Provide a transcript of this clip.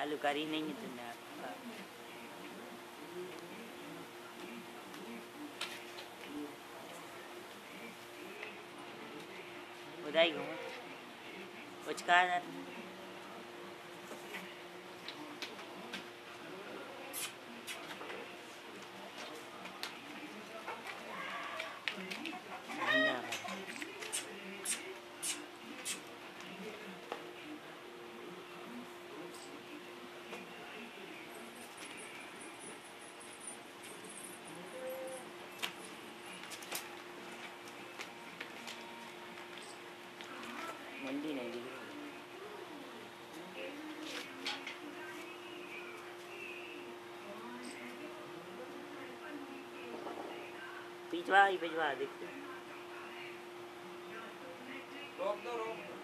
आलू करी नहीं है तुमने उदाई घूमो। कुछ कहा था? नंदी दिख पिछवा ही पिछवा देखते रोक दो रोक